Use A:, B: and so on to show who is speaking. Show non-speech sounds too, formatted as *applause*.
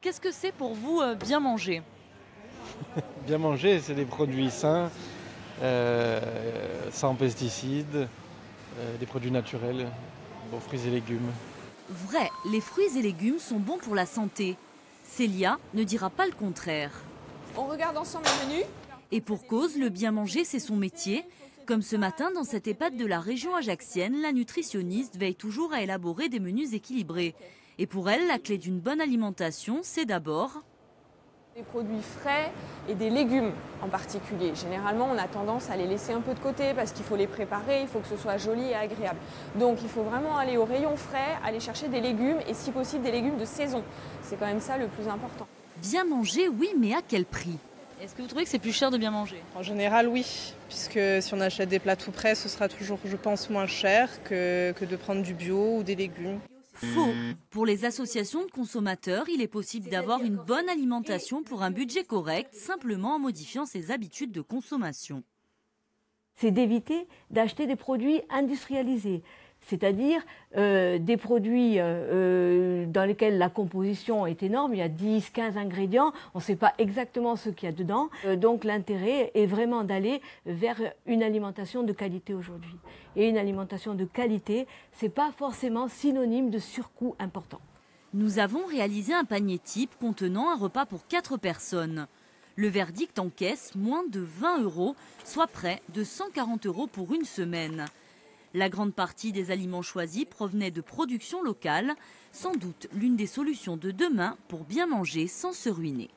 A: Qu'est-ce que c'est pour vous euh, bien manger? *laughs*
B: Bien manger, c'est des produits sains, euh, sans pesticides, euh, des produits naturels, bons fruits et légumes.
A: Vrai, les fruits et légumes sont bons pour la santé. Célia ne dira pas le contraire.
C: On regarde ensemble le menu?
A: Et pour cause, le bien manger, c'est son métier. Comme ce matin, dans cette EHPAD de la région ajaxienne, la nutritionniste veille toujours à élaborer des menus équilibrés. Et pour elle, la clé d'une bonne alimentation, c'est d'abord
C: des produits frais et des légumes en particulier. Généralement, on a tendance à les laisser un peu de côté parce qu'il faut les préparer, il faut que ce soit joli et agréable. Donc il faut vraiment aller au rayon frais, aller chercher des légumes et si possible des légumes de saison. C'est quand même ça le plus important.
A: Bien manger, oui, mais à quel prix? Est-ce que vous trouvez que c'est plus cher de bien manger?
D: En général, oui, puisque si on achète des plats tout prêts, ce sera toujours, je pense, moins cher que, que de prendre du bio ou des légumes.
A: Faux. Pour les associations de consommateurs, il est possible d'avoir une bonne alimentation pour un budget correct, simplement en modifiant ses habitudes de consommation.
E: C'est d'éviter d'acheter des produits industrialisés c'est-à-dire euh, des produits euh, euh, dans lesquels la composition est énorme, il y a 10, 15 ingrédients, on ne sait pas exactement ce qu'il y a dedans. donc l'intérêt est vraiment d'aller vers une alimentation de qualité aujourd'hui. Et une alimentation de qualité, ce n'est pas forcément synonyme de surcoût important.
A: Nous avons réalisé un panier type contenant un repas pour 4 personnes. Le verdict encaisse moins de 20 euros, soit près de 140 euros pour une semaine. La grande partie des aliments choisis provenait de production locale, sans doute l'une des solutions de demain pour bien manger sans se ruiner.